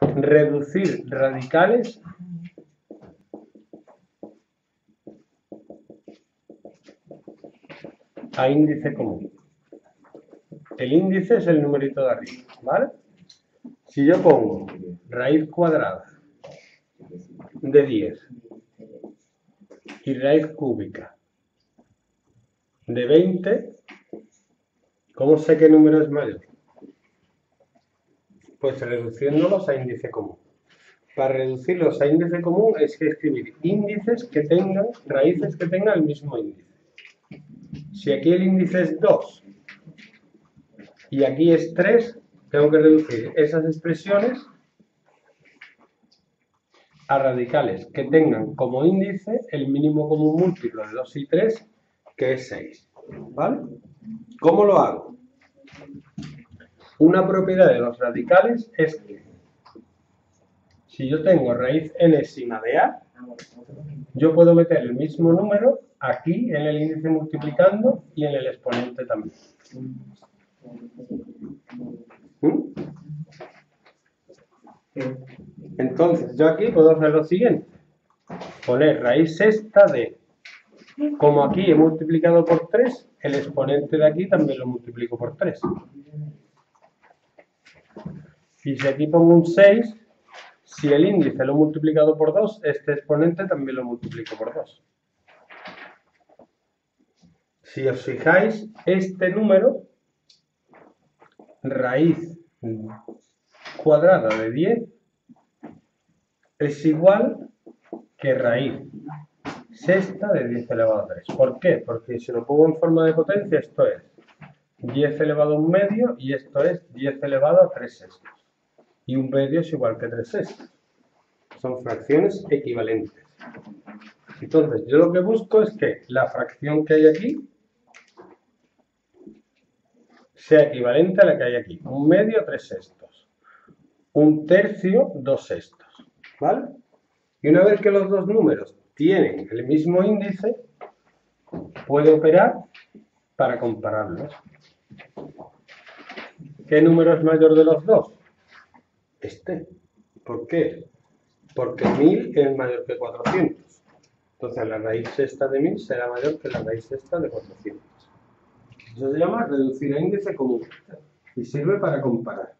reducir radicales a índice común. El índice es el numerito de arriba, ¿vale? Si yo pongo raíz cuadrada de 10 y raíz cúbica de 20, ¿cómo sé qué número es mayor? Pues reduciéndolos a índice común. Para reducirlos a índice común es que escribir índices que tengan, raíces que tengan el mismo índice. Si aquí el índice es 2 y aquí es 3, tengo que reducir esas expresiones a radicales que tengan como índice el mínimo común múltiplo de 2 y 3, que es 6. ¿Vale? ¿Cómo lo hago? Una propiedad de los radicales es que si yo tengo raíz enésima de A, yo puedo meter el mismo número aquí en el índice multiplicando y en el exponente también. ¿Mm? Entonces, yo aquí puedo hacer lo siguiente. Poner raíz sexta de, como aquí he multiplicado por 3, el exponente de aquí también lo multiplico por 3. Y si aquí pongo un 6, si el índice lo he multiplicado por 2, este exponente también lo multiplico por 2. Si os fijáis, este número, raíz cuadrada de 10, es igual que raíz sexta de 10 elevado a 3. ¿Por qué? Porque si lo pongo en forma de potencia, esto es 10 elevado a un medio y esto es 10 elevado a 3 sextos. Y un medio es igual que 3 sextos. Son fracciones equivalentes. Entonces, yo lo que busco es que la fracción que hay aquí sea equivalente a la que hay aquí. Un medio, 3 sextos. Un tercio, 2 sextos. ¿Vale? Y una vez que los dos números tienen el mismo índice, puede operar para compararlos. ¿Qué número es mayor de los dos? Este. ¿Por qué? Porque 1000 es mayor que 400. Entonces la raíz sexta de 1000 será mayor que la raíz sexta de 400. Eso se llama reducir a índice común y sirve para comparar.